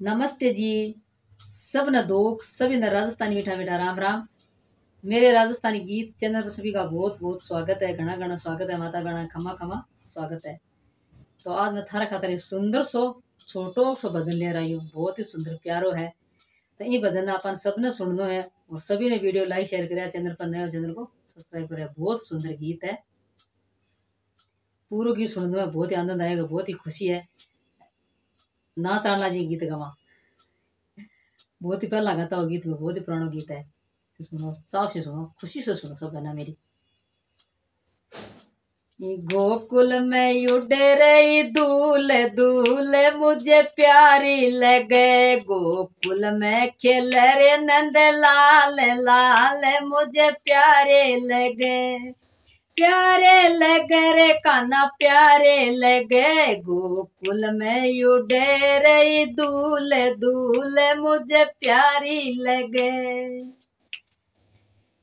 नमस्ते जी। सब न दोख सभी न राजस्थानी मीठा मीठा राम राम। मेरे राजस्थानी गीत चैनल पर सभी का बहुत बहुत स्वागत है। घना घना स्वागत है, माता गणा खमा खमा स्वागत है। तो आज मैं थारा खातर एक सुंदर सो, छोटो सो भजन ले रही हूँ। बहुत ही सुंदर, प्यारो है। तो ये भजन अपन सबने सुनना है और सभी ने वीडियो लाइक, शेयर कराया, चैनल पर नए चैनल को सब्सक्राइब कराया। बहुत सुंदर गीत है। पूरा गीत सुनने में बहुत ही आनंद आएगा, बहुत ही खुशी है। ना चाड़ला जी गीत गवा। बहुत ही पहला गाता हुआ गीत में बहुत ही पुराना गीत है। तो सुनो चाव से सुनो, खुशी से सुनो सब बना मेरी। गोकुल में उड़े रही दूल दूल मुझे प्यारी लगे। गोकुल में खेल रे नंद लाल लाल मुझे प्यारे लगे। प्यारे लगे रे काना प्यारे लगे गोकुल में उड़े रही दूल दूल, मुझे प्यारी लगे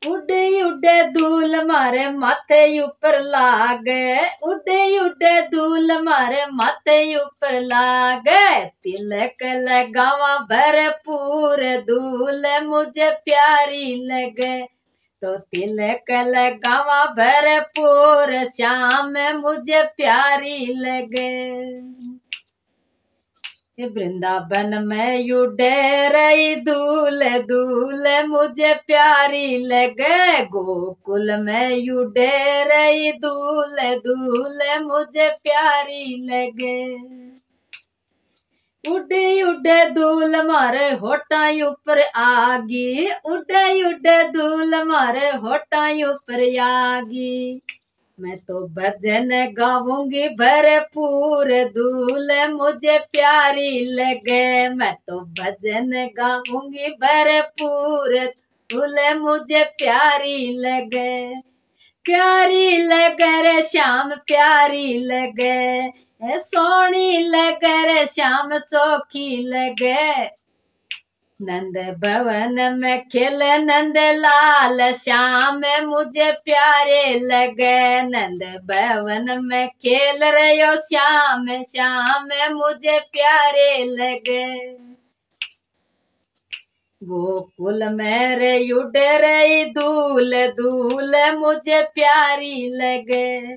उड़े उड़े दूल मारे माथे ऊपर लागे उड़े उड़े दूल मारे माथे ऊपर लागे तिलक लगावा भरपूर दूल, मुझे प्यारी लगे तो तिलक लगावा भरपूर, श्याम मुझे प्यारी लगे। वृंदावन, में उड़े रही दूल दूल मुझे प्यारी लगे। गोकुल, में उड़े रही दूल दूल मुझे प्यारी लगे। उड़े उड़े दूल मारे होटा ऊपर आगी उड़े उड़े दूल मारे होटा ऊपर आगी मैं तो भजन गाऊँगी भरपूर दूल मुझे प्यारी लगे मैं तो भजन गाऊँगी भरपूर दूल मुझे प्यारी लगे प्यारी लगे श्याम प्यारी लगे सोनी लगे रे श्याम चौकी लगे। नंद भवन में खेले, नंद लाल श्याम, मुझे प्यारे लगे। नंद भवन में खेल रहे श्याम श्याम, मुझे प्यारे लगे। गोकुल में रे उड़ रही दूल दूल मुझे प्यारी लगे।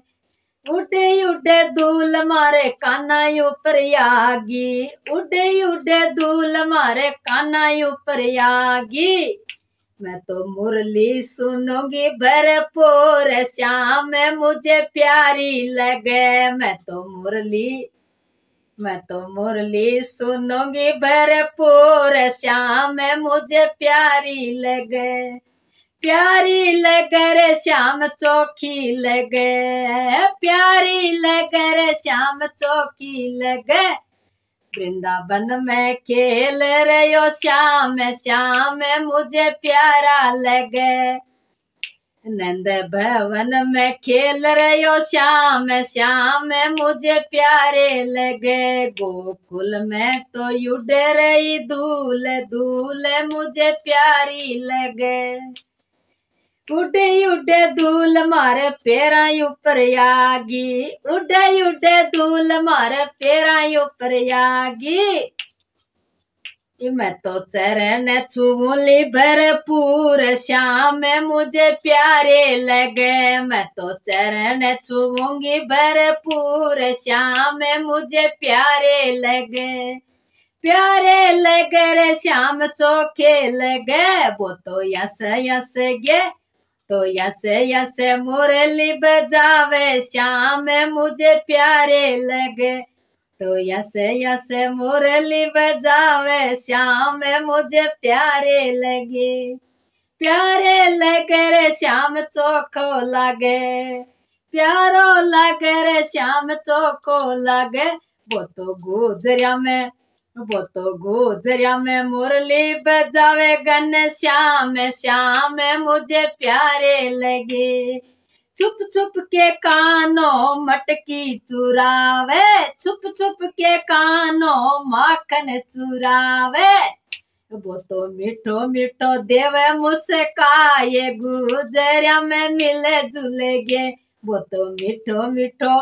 उड़े उड़े दूल मारे काना ऊपर आगी उड़े उड़े दूल मारे काना ऊपर आगी मैं तो मुरली सुनूँगी भरपूर श्याम, मुझे प्यारी लगे। मैं तो मुरली, मैं तो मुरली सुनूँगी भरपूर श्याम, मुझे प्यारी लगे। प्यारी लगे रे श्याम चौकी लगे, प्यारी लगे रे श्याम चौकी लगे। वृंदावन में खेल रहे श्याम श्याम मुझे प्यारा लगे। नंद भवन में खेल रहे श्याम श्याम मुझे प्यारे लगे। गोकुल में तो उड़ रही धूल धूल मुझे प्यारी लगे। उड़े उड़े दूल मारे पेरा ऊपर आगी उड़े उड़े दूल मारे पेरा ऊपर आगी मैं तो चरण चूली भरपूर श्याम मुझे प्यारे लगे मैं तो चरण चूँगी भरपूर श्याम मुझे प्यारे लगे प्यारे लगे श्याम चौके लगे वो तो यस यस गे तो यस यस, मुरली बजावे, श्याम, मुझे प्यारे लगे। तो यस यस, मुरली बजावे, श्याम, मुझे प्यारे लगे। प्यारे लगे रे, श्याम चौको लगे। प्यारो लगे रे, श्याम चौको लगे। वो तो गुजरिया में वो तो गुजरिया में मुरली बजावे गन, श्याम श्याम, मुझे प्यारे लगे। चुप चुप के कानों मटकी चुरावे, चुप चुप के कानों माखन चुरावे। वो तो मिठो मिठो देवे मुस्काए गुजरिया में मिले जुले गे वो तो मिठो मिठो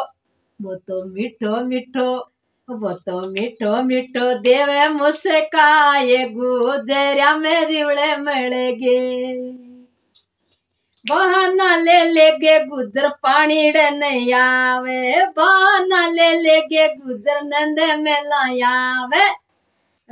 वो तो मिठो मिठो वो तो मिठो मिठो देवे मुस्काए गुजरिया मेरी उड़े मड़ेगे बहाना ले लेगे गुजर पानी नहीं आवे बहाना ले लेगे गुजर नंद में लायावे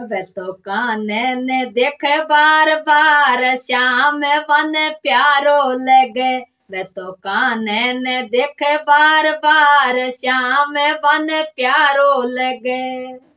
वे तो काने ने देखे बार बार, श्याम वन प्यारो लगे। वे तो काने ने देखे बार बार श्याम बन प्यारो लगे।